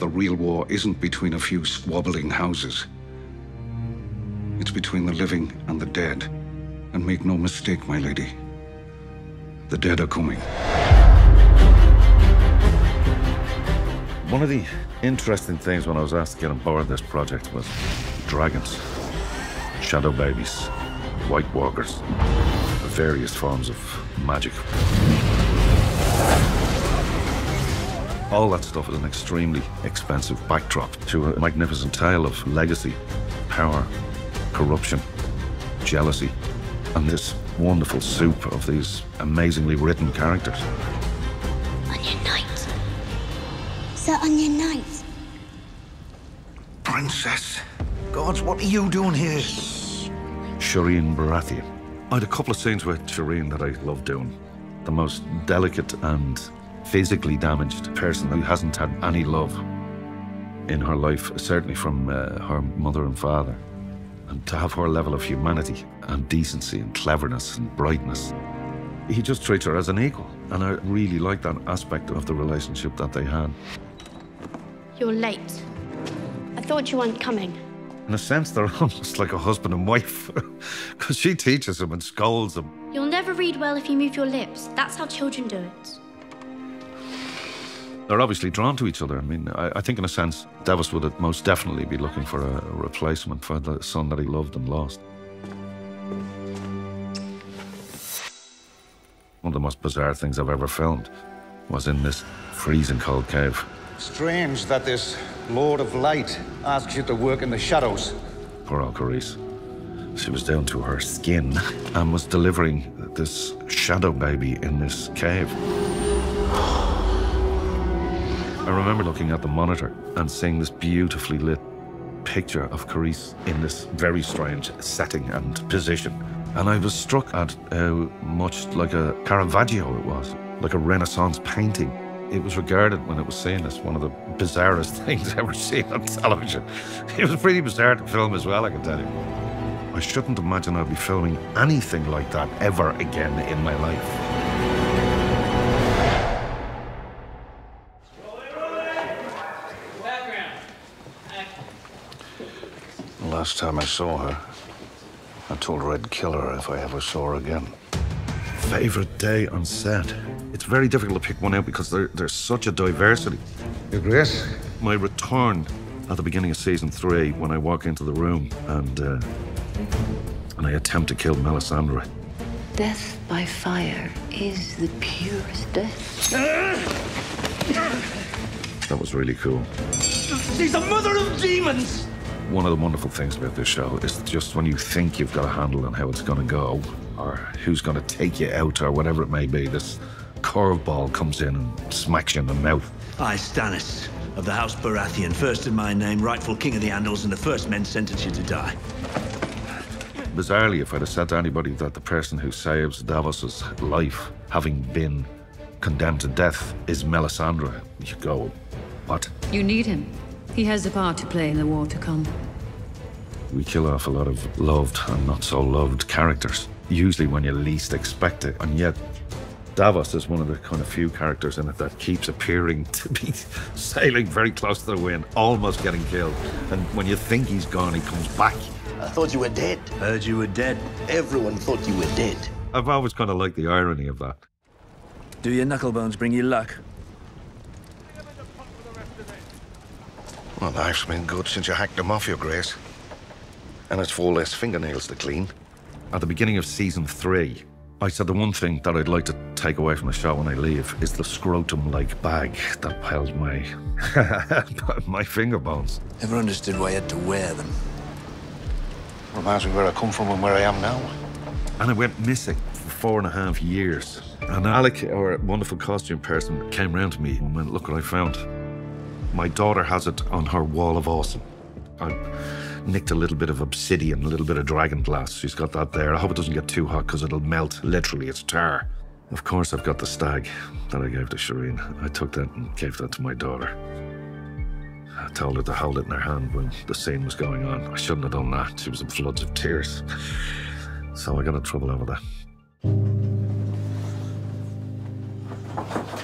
The real war isn't between a few squabbling houses. It's between the living and the dead. And make no mistake, my lady. The dead are coming. One of the interesting things when I was asked to get on board this project was dragons, shadow babies, white walkers, various forms of magic. All that stuff is an extremely expensive backdrop to a magnificent tale of legacy, power, corruption, jealousy, and this wonderful soup of these amazingly written characters. Onion Knight. Sir Onion Knight. Princess. Gods, what are you doing here? Shireen Baratheon. I had a couple of scenes with Shireen that I love doing. The most delicate and physically damaged person who hasn't had any love in her life, certainly from uh, her mother and father. And to have her level of humanity and decency and cleverness and brightness, he just treats her as an equal. And I really like that aspect of the relationship that they had. You're late. I thought you weren't coming. In a sense, they're almost like a husband and wife, because she teaches him and scolds him. You'll never read well if you move your lips. That's how children do it. They're obviously drawn to each other. I mean, I, I think in a sense, Davos would most definitely be looking for a, a replacement for the son that he loved and lost. One of the most bizarre things I've ever filmed was in this freezing cold cave. Strange that this Lord of Light asks you to work in the shadows. Poor old Carice. She was down to her skin and was delivering this shadow baby in this cave. I remember looking at the monitor and seeing this beautifully lit picture of Carice in this very strange setting and position. And I was struck at how much like a Caravaggio it was, like a Renaissance painting. It was regarded when it was seen as one of the bizarrest things ever seen on television. It was pretty bizarre to film as well, I can tell you. I shouldn't imagine I'd be filming anything like that ever again in my life. Last time I saw her, I told her I'd kill her if I ever saw her again. Favorite day on set? It's very difficult to pick one out because there, there's such a diversity. Your Grace? My return at the beginning of season three, when I walk into the room and uh, and I attempt to kill Melisandre. Death by fire is the purest death. That was really cool. She's a mother of demons! One of the wonderful things about this show is just when you think you've got a handle on how it's going to go, or who's going to take you out, or whatever it may be, this curveball comes in and smacks you in the mouth. I, Stannis, of the House Baratheon, first in my name, rightful king of the Andals, and the first men sentenced you to die. Bizarrely, if I'd have said to anybody that the person who saves Davos's life, having been condemned to death, is Melisandre, you'd go, what? You need him. He has a part to play in the war to come. We kill off a lot of loved and not so loved characters, usually when you least expect it. And yet, Davos is one of the kind of few characters in it that keeps appearing to be sailing very close to the wind, almost getting killed. And when you think he's gone, he comes back. I thought you were dead. Heard you were dead. Everyone thought you were dead. I've always kind of liked the irony of that. Do your knucklebones bring you luck? Well, life's been good since you hacked them off, Your Grace. And it's four less fingernails to clean. At the beginning of season three, I said the one thing that I'd like to take away from the show when I leave is the scrotum-like bag that held my my finger bones. Never understood why I had to wear them. Reminds me where I come from and where I am now. And I went missing for four and a half years. And Alec, our wonderful costume person, came round to me and went, look what I found. My daughter has it on her wall of awesome. I nicked a little bit of obsidian, a little bit of dragon glass. She's got that there. I hope it doesn't get too hot because it'll melt. Literally, it's tar. Of course, I've got the stag that I gave to Shireen. I took that and gave that to my daughter. I told her to hold it in her hand when the scene was going on. I shouldn't have done that. She was in floods of tears. So I got in trouble over that.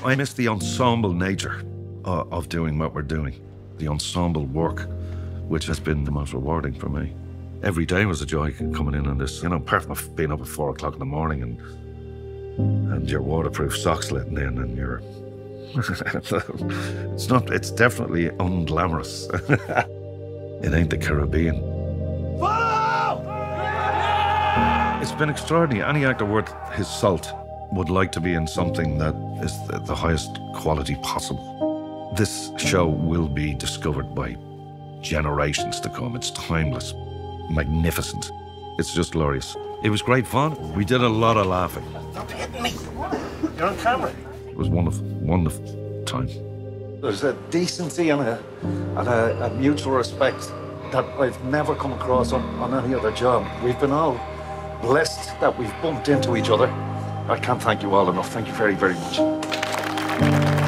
I miss the ensemble nature uh, of doing what we're doing. the ensemble work, which has been the most rewarding for me. Every day was a joy coming in on this, you know, apart from being up at four o'clock in the morning and and your waterproof socks letting in and your it's not it's definitely unglamorous. it ain't the Caribbean. It's been extraordinary. Any actor worth his salt would like to be in something that is the, the highest quality possible. This show will be discovered by generations to come. It's timeless, magnificent. It's just glorious. It was great fun. We did a lot of laughing. Stop hitting me. You're on camera. It was wonderful, wonderful time. There's a decency and a, and a, a mutual respect that I've never come across on, on any other job. We've been all blessed that we've bumped into each other. I can't thank you all enough. Thank you very, very much.